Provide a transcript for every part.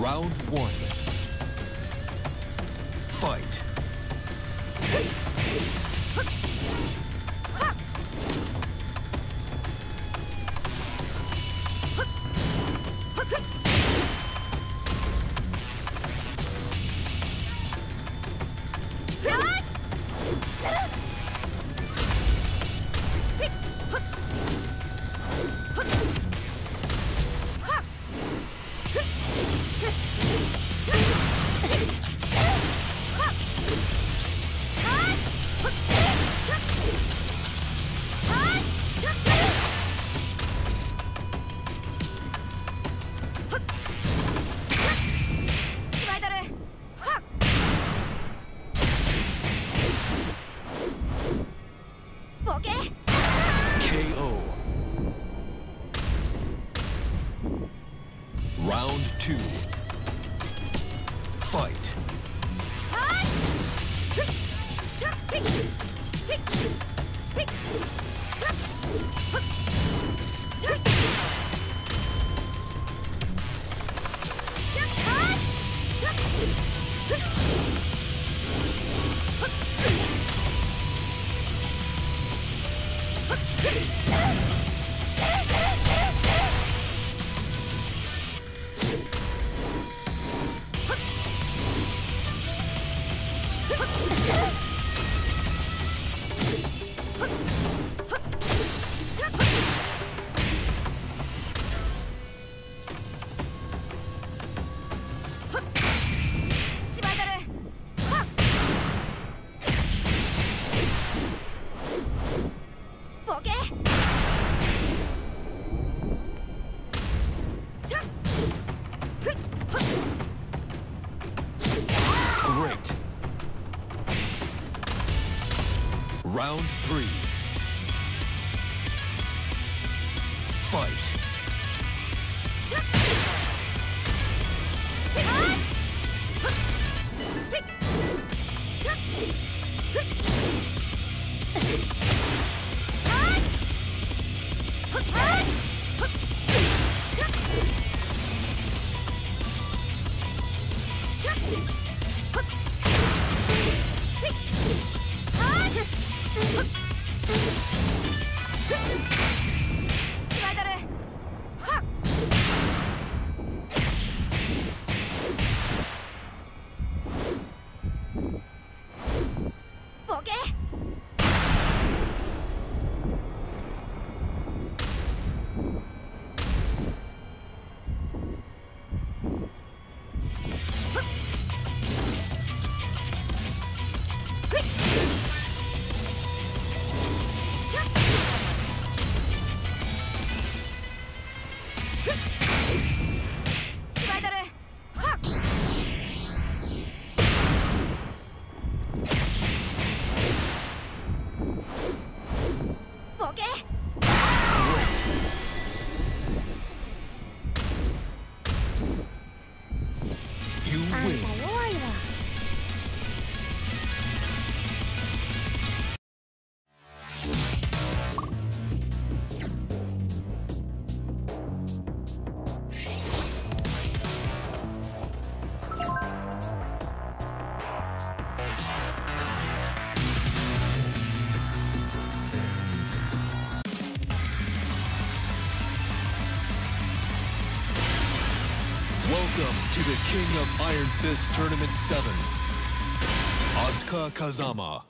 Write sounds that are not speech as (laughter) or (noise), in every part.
Round one. Fight. Two. you to the King of Iron Fist Tournament 7 Asuka Kazama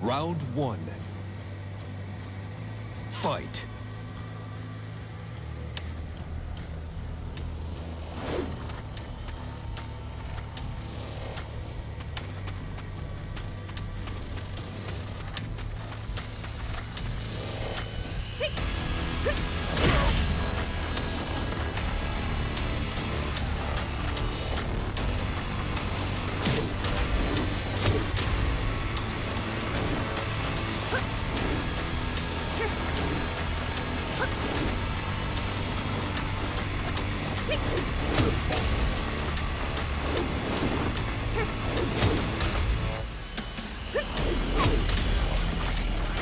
Round one. Fight.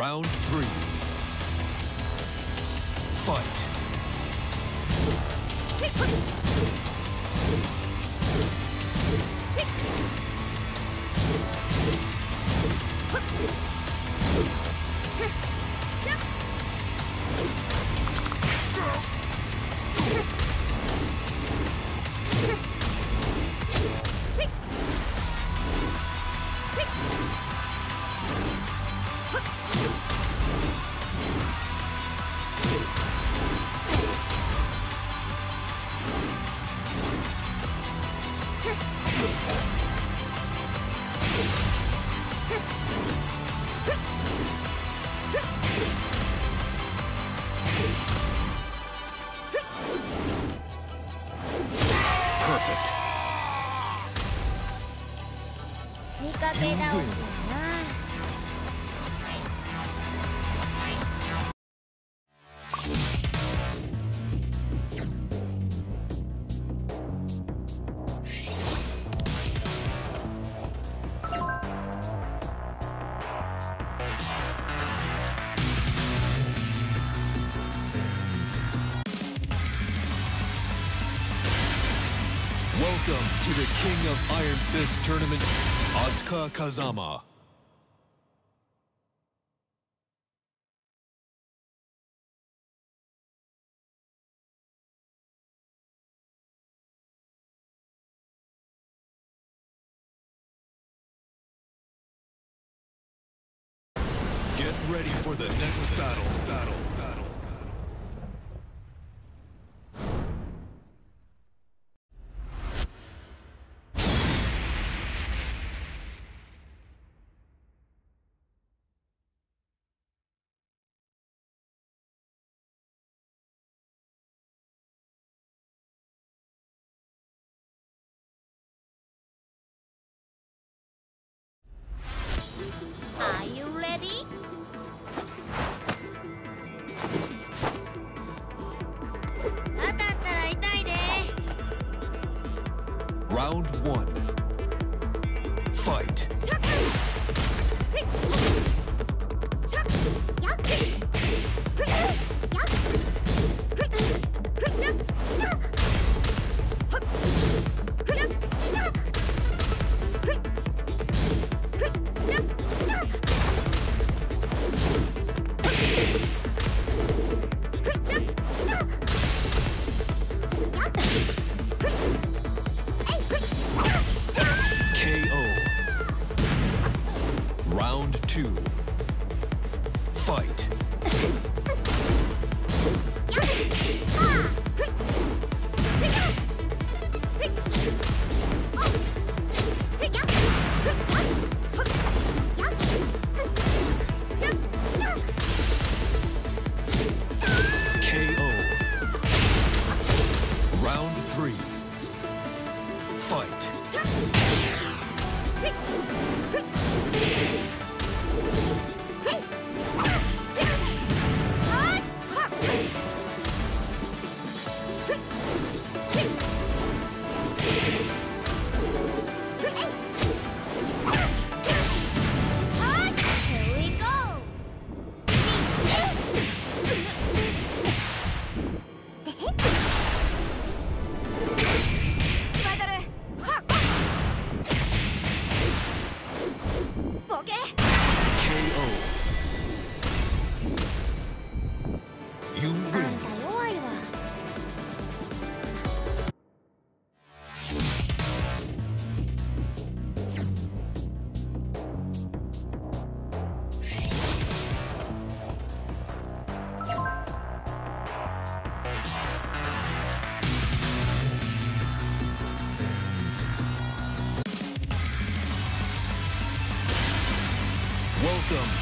Round three. Fight. (laughs) Perfect. 味方倒しやな Fist tournament, Asuka Kazama. Get ready for the next. Battle. Round one. Fight.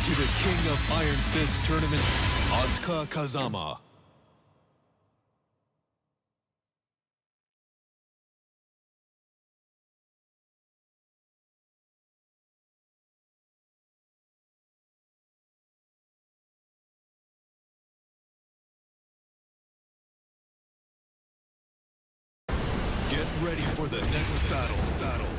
to the King of Iron Fist Tournament, Asuka Kazama. Get ready for the next battle. battle.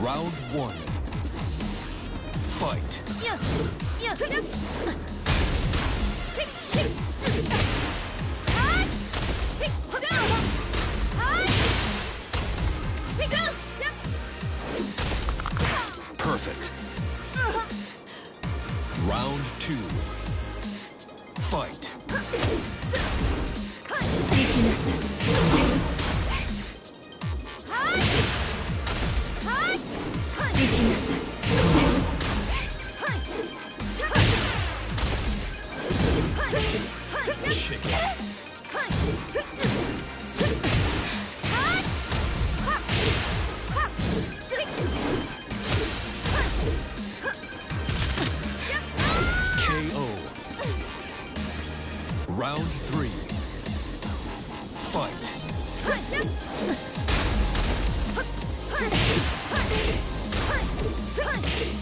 Round one. Fight. Round three. Fight. Hey!